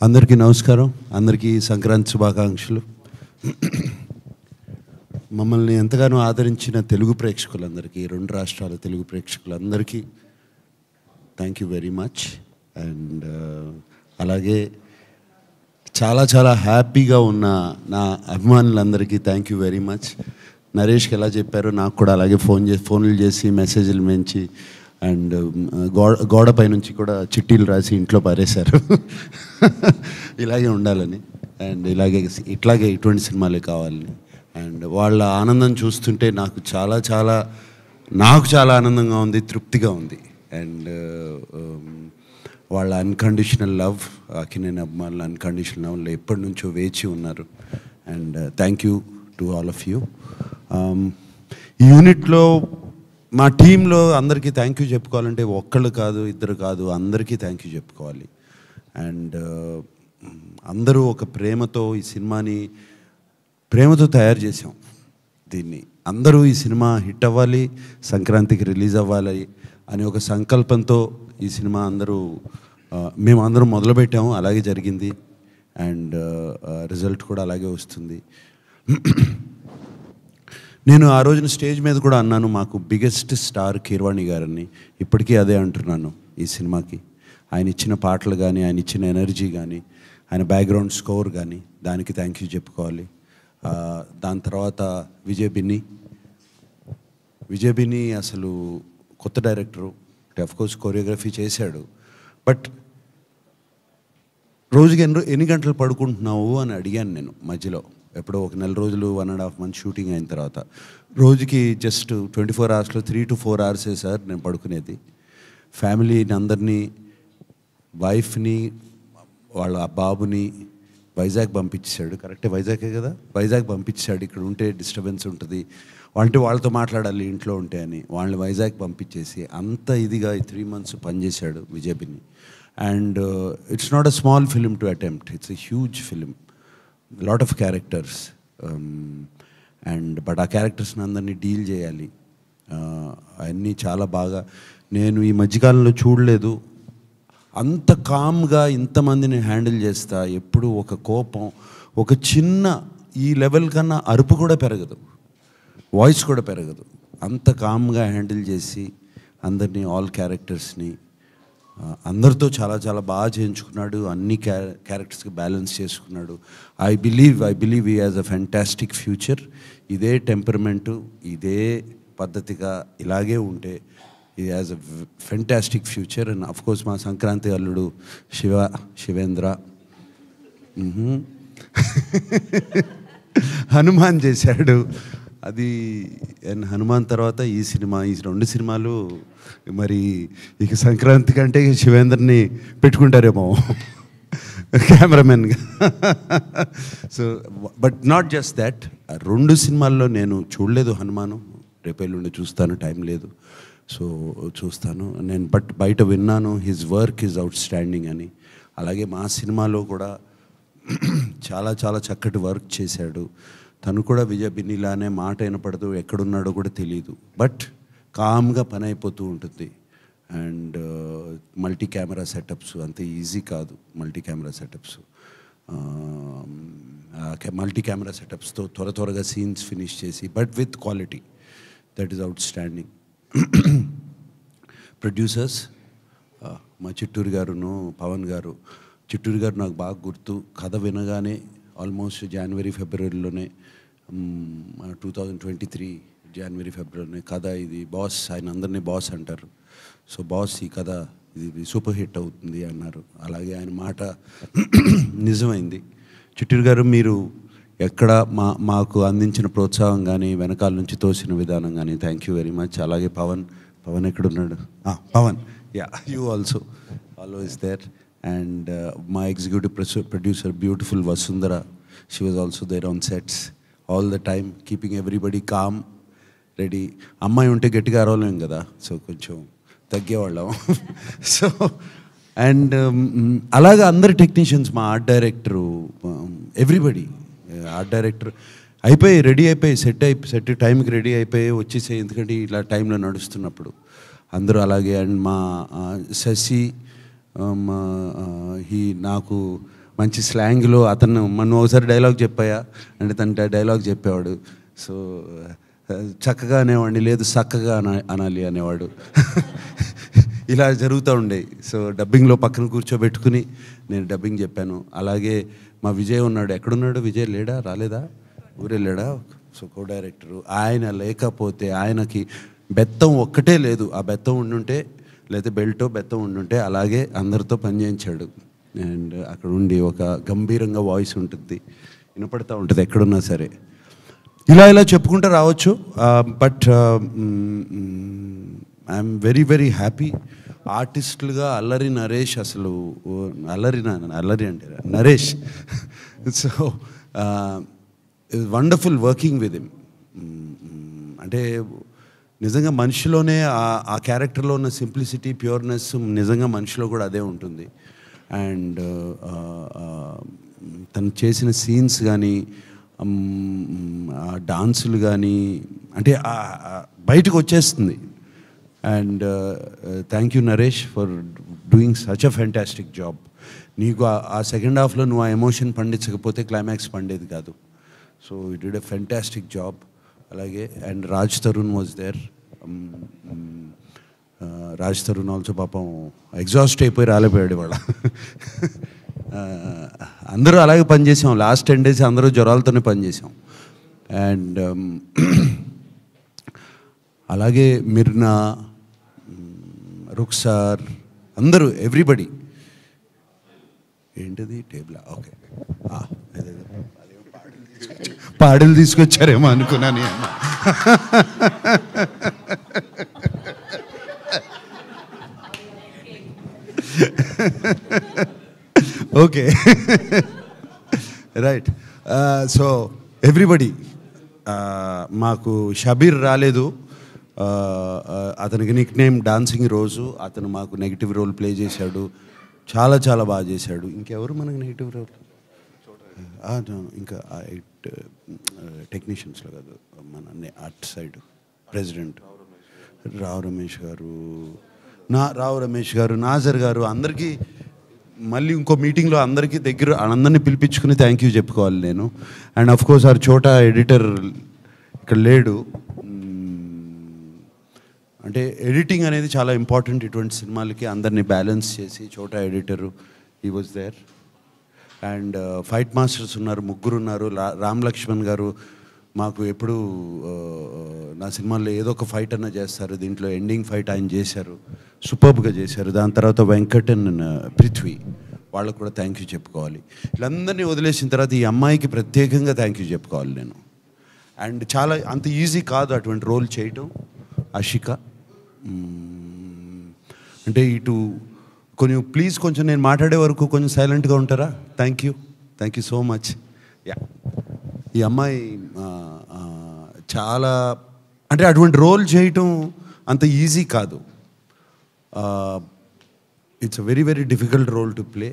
అందరికీ నమస్కారం. అందరికీ సంక్రాంతి శుభాకాంక్షలు. మమ్మల్ని ఎంతగానో ఆదరించిన తెలుగు ప్రేక్షకులందరికీ రెండు రాష్ట్రాల తెలుగు ప్రేక్షకులందరికీ thank you very much and అలాగే చాలా చాలా హ్యాపీగా ఉన్న నా అభిమానులందరికీ థ్యాంక్ యూ వెరీ మచ్ నరేష్కి ఎలా చెప్పారో నాకు కూడా అలాగే ఫోన్ చేసి ఫోన్లు చేసి మెసేజ్లు మెంచి అండ్ గోడ గోడపై నుంచి కూడా చిట్టీలు రాసి ఇంట్లో పారేశారు. ఇలాగే ఉండాలని. అండ్ ఇలాగే ఇట్లాగే ఇటువంటి సినిమాలే కావాలని. అండ్ వాళ్ళ ఆనందం చూస్తుంటే నాకు చాలా చాలా నాకు చాలా ఆనందంగా ఉంది తృప్తిగా ఉంది. అండ్ వాళ్ళ అన్కండిషనల్ లవ్ అఖినేని అభిమానుల అన్కండిషనల్ లవ్లో ఎప్పటి నుంచో వేచి ఉన్నారు. And thank you to all of you యూనిట్లో మా టీంలో అందరికీ థ్యాంక్ యూ చెప్పుకోవాలంటే ఒక్కళ్ళు కాదు ఇద్దరు కాదు అందరికీ థ్యాంక్ యూ చెప్పుకోవాలి. అండ్ uh, అందరూ ఒక ప్రేమతో ఈ సినిమాని ప్రేమతో తయారు చేసాం దీన్ని. అందరూ ఈ సినిమా హిట్ అవ్వాలి సంక్రాంతికి రిలీజ్ అవ్వాలి అని ఒక సంకల్పంతో ఈ సినిమా అందరూ మేము అందరం మొదలుపెట్టాము అలాగే జరిగింది. అండ్ uh, రిజల్ట్ కూడా అలాగే వస్తుంది. నేను ఆ రోజున స్టేజ్ మీద కూడా అన్నాను మాకు బిగ్గెస్ట్ స్టార్ కీర్వాణి గారని. ఇప్పటికీ అదే అంటున్నాను ఈ సినిమాకి. ఆయన ఇచ్చిన పాటలు కానీ ఆయన ఇచ్చిన ఎనర్జీ కానీ ఆయన బ్యాక్గ్రౌండ్ స్కోర్ కానీ దానికి థ్యాంక్ యూ చెప్పుకోవాలి. దాని తర్వాత విజయ్ బిన్ని. విజయ్ బిన్ని అసలు కొత్త డైరెక్టరు కోర్స్ కొరియోగ్రఫీ చేశాడు. బట్ రోజుకి ఎన్ని ఎన్ని గంటలు పడుకుంటున్నావు అని అడిగాను నేను మధ్యలో. ఎప్పుడో ఒక నెల రోజులు one and half month shooting అయిన తర్వాత. రోజుకి జస్ట్ ట్వంటీ ఫోర్ అవర్స్లో త్రీ టు ఫోర్ అవర్సే సార్ నేను పడుకునేది. ఫ్యామిలీని అందరినీ వైఫ్ని వాళ్ళ బాబుని వైజాగ్ పంపించాడు కరెక్టే వైజాగే కదా? వైజాగ్ పంపించాడు ఇక్కడ ఉంటే డిస్టర్బెన్స్ ఉంటుంది. అంటే వాళ్ళతో మాట్లాడాలి ఇంట్లో ఉంటే అని. వాళ్ళని వైజాగ్ పంపించేసి అంత ఇదిగా ఈ త్రీ మంత్స్ పనిచేశాడు Vijay Binni and it's not a small film to attempt it's a huge film lot of characters and but ఆ క్యారెక్టర్స్ని అందరినీ డీల్ చేయాలి. అన్నీ అవన్నీ చాలా బాగా నేను ఈ మధ్యకాలంలో చూడలేదు. అంత కామ్గా ఇంతమందిని హ్యాండిల్ చేస్తా ఎప్పుడు ఒక కోపం ఒక చిన్న ఈ లెవెల్ కన్నా అరుపు కూడా పెరగదు. వాయిస్ కూడా పెరగదు. అంత కామ్గా హ్యాండిల్ చేసి అందరినీ ఆల్ క్యారెక్టర్స్ని అందరితో చాలా చాలా బాగా చేయించుకున్నాడు. అన్ని క్యా క్యారెక్టర్స్కి బ్యాలెన్స్ చేసుకున్నాడు. I believe I believe he has a fantastic future. ఇదే టెంపర్మెంటు ఇదే పద్ధతిగా ఇలాగే ఉంటే ఇది has a fantastic future. And of course మా సంక్రాంతి అల్లుడు శివ శివేంద్ర. హనుమాన్ చేశాడు. అది అండ్ హనుమాన్ తర్వాత ఈ సినిమా ఈ రెండు సినిమాలు మరి ఇక సంక్రాంతి కంటే శివేందర్ని పెట్టుకుంటారేమో కెమెరామెన్గా. So but not just that రెండు సినిమాల్లో నేను చూడలేదు హనుమాను. రేపేళ్ళుండి చూస్తాను టైం లేదు. సో చూస్తాను. నేను బట్ బయట విన్నాను his work is outstanding అని. అలాగే మా సినిమాలో కూడా చాలా చాలా చక్కటి వర్క్ చేశాడు. తను కూడా విజయ బిన్నిలానే మాట వినపడదు ఎక్కడున్నాడో కూడా తెలియదు బట్ కామ్గా పని అయిపోతూ ఉంటుంది. అండ్ మల్టీ కెమెరా సెటప్స్ అంత ఈజీ కాదు multi camera setups multi camera సెటప్స్తో త్వర త్వరగా సీన్స్ ఫినిష్ చేసి but with quality that is outstanding producers మా చిట్టూరు గారును పవన్ గారు చిట్టూరు గారు నాకు బాగా గుర్తు. కథ వినగానే ఆల్మోస్ట్ జనవరి ఫిబ్రవరిలోనే టూ థౌజండ్ ట్వంటీ త్రీ జనవరి ఫిబ్రవరిలోనే కథ ఇది బాస్ ఆయన అందరినీ బాస్ అంటారు. సో బాస్ ఈ కథ ఇది సూపర్ హిట్ అవుతుంది అన్నారు. అలాగే ఆయన మాట నిజమైంది. చిట్టూరు గారు మీరు ఎక్కడ మా మాకు అందించిన ప్రోత్సాహం కానీ వెనకాల నుంచి తోసిన విధానం కానీ థ్యాంక్ యూ వెరీ మచ్ అలాగే పవన్ పవన్ ఎక్కడున్నాడు? Pavan. Yeah you also always there and మా executive producer beautiful Vasundhara she was also there on sets all the time keeping everybody calm ready అమ్మాయి ఉంటే గట్టిగా అరవలేం కదా సో కొంచెం తగ్గేవాళ్ళం సో అండ్ um, అలాగే అందరు టెక్నీషియన్స్ మా art director everybody art director అయిపోయి రెడీ అయిపోయి సెట్ అయిపోయి సెట్ టైంకి రెడీ అయిపోయి వచ్చేసే ఎందుకంటే ఇలా టైంలో నడుస్తున్నప్పుడు. అందరూ అలాగే అండ్ మా uh, Shashi Um, uh, uh, he నాకు మంచి స్లాంగ్లో అతను మనం ఒకసారి డైలాగ్ చెప్పాయా? అంటే తన డైలాగ్ చెప్పేవాడు. సో uh, చక్కగా అనేవాడిని లేదు చక్కగా అన అనాలి అనేవాడు. ఇలా జరుగుతూ ఉండేవి సో డబ్బింగ్లో పక్కన కూర్చోబెట్టుకుని నేను డబ్బింగ్ చెప్పాను. అలాగే మా విజయ్ ఉన్నాడు. ఎక్కడున్నాడు విజయ్? లేడా? రాలేదా? ఊరెళ్ళాడా సో కో డైరెక్టరు ఆయన లేకపోతే ఆయనకి బెత్తం ఒక్కటే లేదు. ఆ బెత్తం ఉండుంటే లేకపోతే బెల్టో బెత్తం ఉండుంటే అలాగే అందరితో పనిచేయించాడు అండ్ అక్కడ ఉండి ఒక గంభీరంగా వాయిస్ ఉంటుంది. వినపడతా ఉంటుంది ఎక్కడున్నా సరే. ఇలా ఇలా చెప్పుకుంటూ రావచ్చు. But I'm very very happy. ఆర్టిస్టులుగా Allari Naresh అసలు అల్లరి అల్లరి అంటే Naresh. So wonderful working with him. అంటే నిజంగా మనిషిలోనే ఆ- క్యారెక్టర్లో ఉన్న సింప్లిసిటీ ప్యూర్నెస్ నిజంగా మనిషిలో కూడా అదే ఉంటుంది. అండ్ uh, uh, తను చేసిన సీన్స్ కానీ um, ఆ డాన్సులు కానీ అంటే బయటకు వచ్చేస్తుంది. And thank you Naresh for doing such a fantastic job నీకు ఆ- సెకండ్ హాఫ్లో నువ్వు ఆ ఎమోషన్ పండించకపోతే క్లైమాక్స్ పండేది కాదు. So it did a fantastic job అలాగే and Raj Tarun was there Raj Tarun also పాపం ఎగ్జాస్ట్ అయిపోయి రాలేపోయాడు ఇవాళ. అందరూ అలాగే పనిచేసాం. లాస్ట్ టెన్ డేస్ అందరూ జ్వరాలతోనే పనిచేసాం. అండ్ అలాగే మిర్నా రుక్సార్ అందరూ ఎవ్రీబడి ఏంటిది? టేబుల్ ఓకే పాడలు తీసుకొచ్చారేమో అనుకున్నాను ఓకే. రైట్ సో ఎవ్రీబడి మాకు షబీర్ రాలేదు. Uh, uh, అతనికి నిక్ నేమ్ డాన్సింగ్ రోజు. అతను మాకు నెగిటివ్ రోల్ ప్లే చేశాడు. చాలా చాలా బాగా చేశాడు. ఇంకెవరు మనకు నెగిటివ్ రోల్ uh, ఇంకా ఎయిట్ టెక్నీషియన్స్లో కాదు. మన at side president Rao Ramesh గారు. నా రావు రమేష్ గారు నాజర్ గారు అందరికీ మళ్ళీ ఇంకో మీటింగ్లో అందరికీ దగ్గర అందరినీ పిలిపించుకుని థ్యాంక్ యూ చెప్పుకోవాలి నేను. And of course our Chota editor ఇక్కడ లేడు. అంటే ఎడిటింగ్ అనేది చాలా ఇంపార్టెంట్ ఇటువంటి సినిమాలకి అందరినీ బ్యాలెన్స్ చేసి Chota editor he was there and fight masters ఉన్నారు ముగ్గురు ఉన్నారు రామ్ లక్ష్మణ్ గారు మాకు ఎప్పుడు నా సినిమాల్లో ఏదో ఒక ఫైట్ అన్న చేస్తారు. దీంట్లో ఎండింగ్ ఫైట్ ఆయన చేశారు. సూపర్బ్గా చేశారు. దాని తర్వాత వెంకటన్ పృథ్వీ వాళ్ళకు కూడా థ్యాంక్ యూ చెప్పుకోవాలి. వీళ్ళందరినీ వదిలేసిన తర్వాత ఈ అమ్మాయికి ప్రత్యేకంగా థ్యాంక్ యూ చెప్పుకోవాలి నేను. అండ్ చాలా అంత ఈజీ కాదు అటువంటి రోల్ చేయటం. అషిక అంటే ఇటు కొంచెం ప్లీజ్ కొంచెం నేను మాట్లాడే వరకు కొంచెం సైలెంట్గా ఉంటారా? Thank you thank you so much yeah ఈ అమ్మాయి చాలా అంటే అటువంటి రోల్ చేయటం అంత ఈజీ కాదు. It's a very very difficult role to play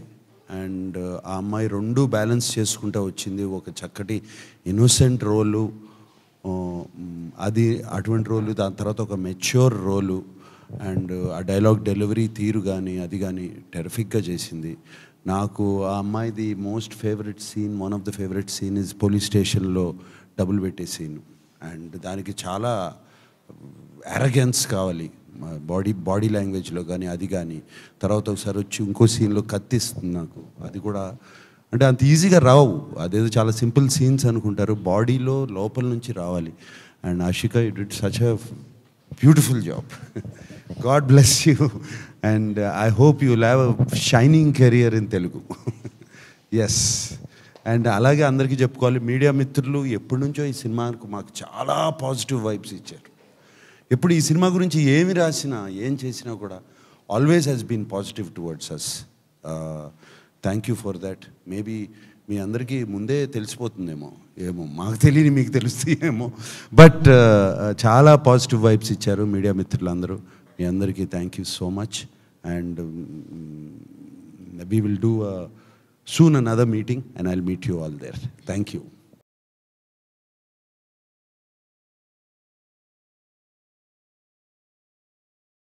and ఆ అమ్మాయి రెండు బ్యాలెన్స్ చేసుకుంటూ వచ్చింది. ఒక చక్కటి ఇన్నోసెంట్ రోలు అది అటువంటి రోలు దాని తర్వాత ఒక మెచ్యూర్ రోలు అండ్ ఆ డైలాగ్ డెలివరీ తీరు కానీ అది కానీ టెరిఫిక్గా చేసింది. నాకు ఆ అమ్మాయిది most favourite scene one of the favourite scene is police స్టేషన్లో డబుల్ పెట్టే సీన్. అండ్ దానికి చాలా అరగెన్స్ కావాలి. బాడీ బాడీ లాంగ్వేజ్లో కానీ అది కానీ తర్వాత ఒకసారి వచ్చి ఇంకో సీన్లో కత్తిస్తుంది నాకు. అది కూడా అంటే అంత ఈజీగా రావు. అదేదో చాలా సింపుల్ సీన్స్ అనుకుంటారు. బాడీలో లోపల నుంచి రావాలి. And Ashika it it such a beautiful job God bless you and I hope you have a shining career in Telugu yes and అలాగే అందరికీ చెప్పుకోవాలి మీడియా మిత్రులు ఎప్పటి నుంచో ఈ సినిమాకు మాకు చాలా పాజిటివ్ వైబ్స్ ఇచ్చారు. ఎప్పుడు ఈ సినిమా గురించి ఏమి రాసినా ఏం చేసినా కూడా always has been positive towards us thank you for that maybe మీ అందరికీ ముందే తెలిసిపోతుందేమో ఏమో మాకు తెలియని మీకు తెలుస్తాయి ఏమో బట్ uh, చాలా పాజిటివ్ వైబ్స్ ఇచ్చారు మీడియా మిత్రులందరూ. మీ అందరికీ thank you so much and we will do soon another meeting and I'll meet you all there thank you